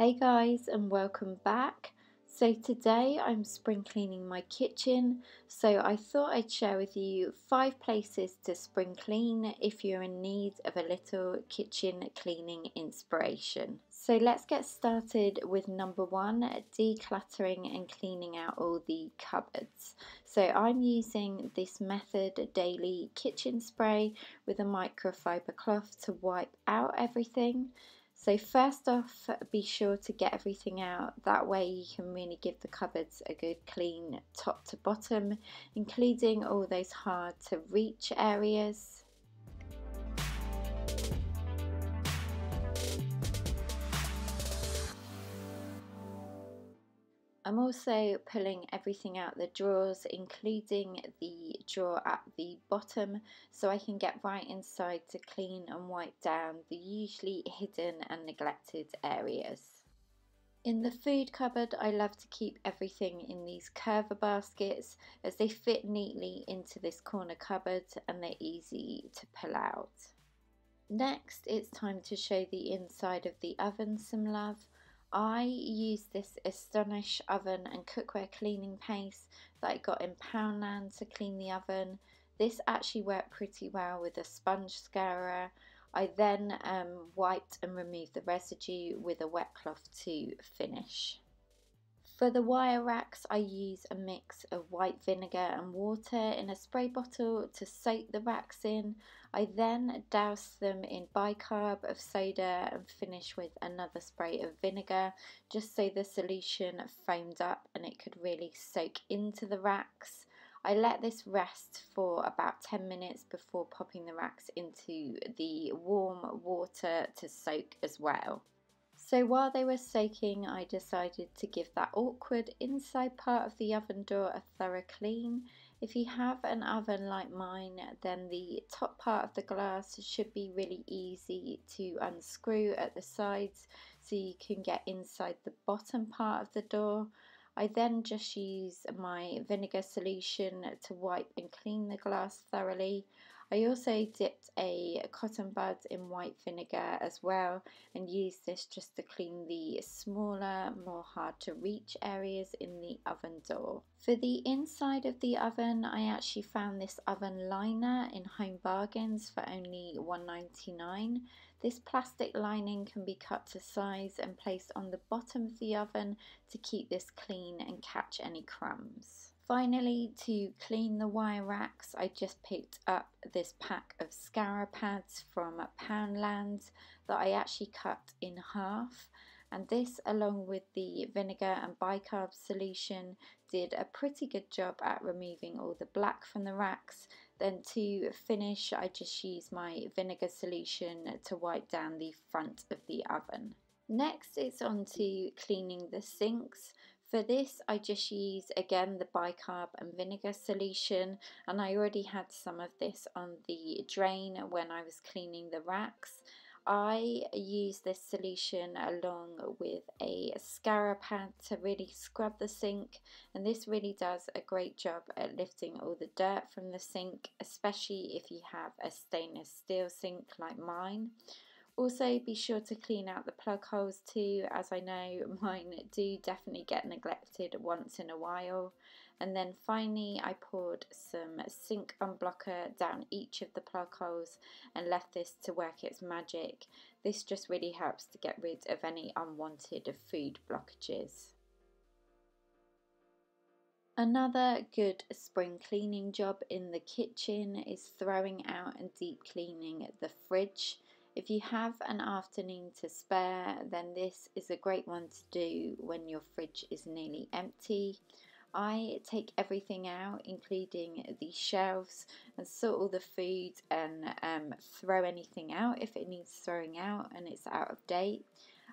Hey guys and welcome back. So today I'm spring cleaning my kitchen so I thought I'd share with you five places to spring clean if you're in need of a little kitchen cleaning inspiration. So let's get started with number one decluttering and cleaning out all the cupboards. So I'm using this method daily kitchen spray with a microfiber cloth to wipe out everything. So first off, be sure to get everything out. That way you can really give the cupboards a good clean top to bottom, including all those hard to reach areas. I'm also pulling everything out the drawers, including the drawer at the bottom, so I can get right inside to clean and wipe down the usually hidden and neglected areas. In the food cupboard, I love to keep everything in these curver baskets as they fit neatly into this corner cupboard and they're easy to pull out. Next, it's time to show the inside of the oven some love. I use this Astonish oven and cookware cleaning paste that I got in Poundland to clean the oven. This actually worked pretty well with a sponge scourer. I then um, wiped and removed the residue with a wet cloth to finish. For the wire racks, I use a mix of white vinegar and water in a spray bottle to soak the racks in. I then douse them in bicarb of soda and finish with another spray of vinegar just so the solution foamed up and it could really soak into the racks. I let this rest for about 10 minutes before popping the racks into the warm water to soak as well. So while they were soaking, I decided to give that awkward inside part of the oven door a thorough clean. If you have an oven like mine, then the top part of the glass should be really easy to unscrew at the sides so you can get inside the bottom part of the door. I then just use my vinegar solution to wipe and clean the glass thoroughly. I also dipped a cotton bud in white vinegar as well and used this just to clean the smaller, more hard to reach areas in the oven door. For the inside of the oven, I actually found this oven liner in Home Bargains for only $1.99. This plastic lining can be cut to size and placed on the bottom of the oven to keep this clean and catch any crumbs. Finally, to clean the wire racks, I just picked up this pack of scourer pads from Poundland that I actually cut in half. And this, along with the vinegar and bicarb solution, did a pretty good job at removing all the black from the racks. Then to finish, I just used my vinegar solution to wipe down the front of the oven. Next, it's on to cleaning the sinks. For this I just use again the bicarb and vinegar solution and I already had some of this on the drain when I was cleaning the racks. I use this solution along with a scourer pad to really scrub the sink and this really does a great job at lifting all the dirt from the sink especially if you have a stainless steel sink like mine. Also be sure to clean out the plug holes too as I know mine do definitely get neglected once in a while and then finally I poured some sink unblocker down each of the plug holes and left this to work its magic. This just really helps to get rid of any unwanted food blockages. Another good spring cleaning job in the kitchen is throwing out and deep cleaning the fridge. If you have an afternoon to spare, then this is a great one to do when your fridge is nearly empty. I take everything out, including the shelves, and sort all the food and um, throw anything out if it needs throwing out and it's out of date.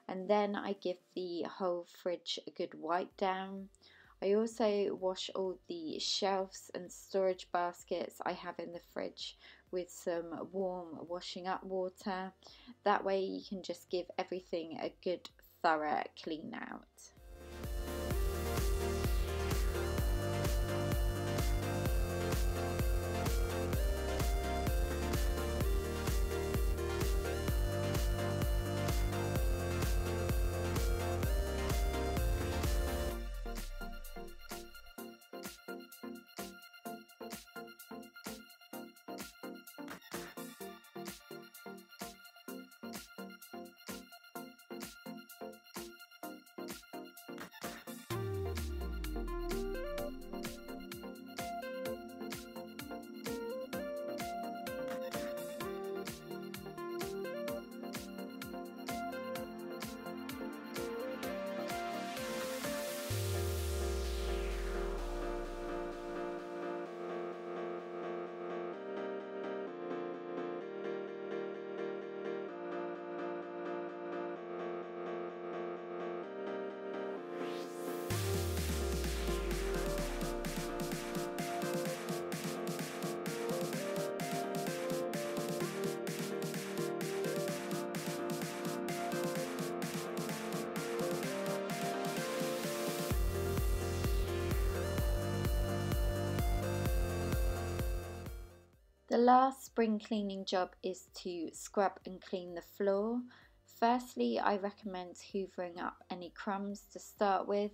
And then I give the whole fridge a good wipe down. I also wash all the shelves and storage baskets I have in the fridge with some warm washing up water. That way you can just give everything a good thorough clean out. The last spring cleaning job is to scrub and clean the floor. Firstly, I recommend hoovering up any crumbs to start with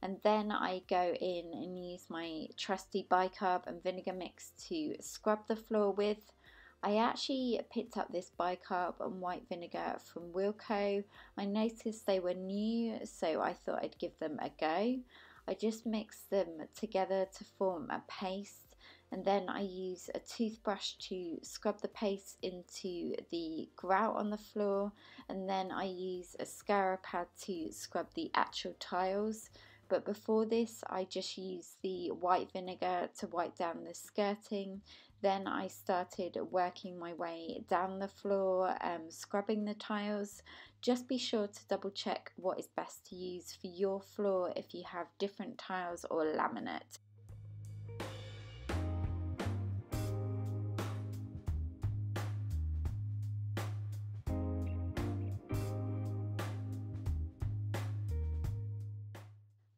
and then I go in and use my trusty bicarb and vinegar mix to scrub the floor with. I actually picked up this bicarb and white vinegar from Wilko. I noticed they were new so I thought I'd give them a go. I just mixed them together to form a paste and then I use a toothbrush to scrub the paste into the grout on the floor and then I use a scourer pad to scrub the actual tiles. But before this I just used the white vinegar to wipe down the skirting. Then I started working my way down the floor um, scrubbing the tiles. Just be sure to double check what is best to use for your floor if you have different tiles or laminate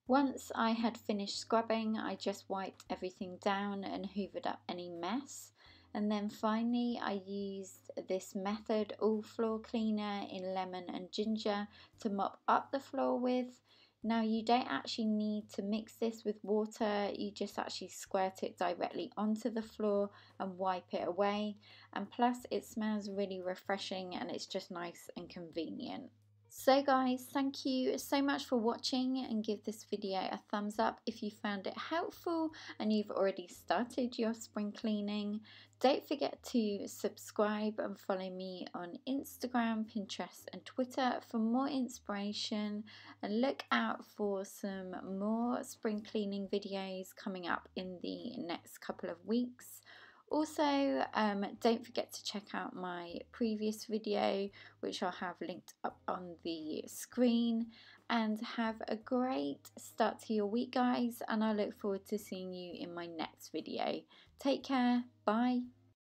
Once I had finished scrubbing, I just wiped everything down and hoovered up any mess. And then finally, I used this method all floor cleaner in lemon and ginger to mop up the floor with. Now, you don't actually need to mix this with water, you just actually squirt it directly onto the floor and wipe it away. And plus, it smells really refreshing and it's just nice and convenient. So guys, thank you so much for watching and give this video a thumbs up if you found it helpful and you've already started your spring cleaning. Don't forget to subscribe and follow me on Instagram, Pinterest and Twitter for more inspiration and look out for some more spring cleaning videos coming up in the next couple of weeks. Also, um, don't forget to check out my previous video, which I'll have linked up on the screen. And have a great start to your week, guys. And I look forward to seeing you in my next video. Take care. Bye.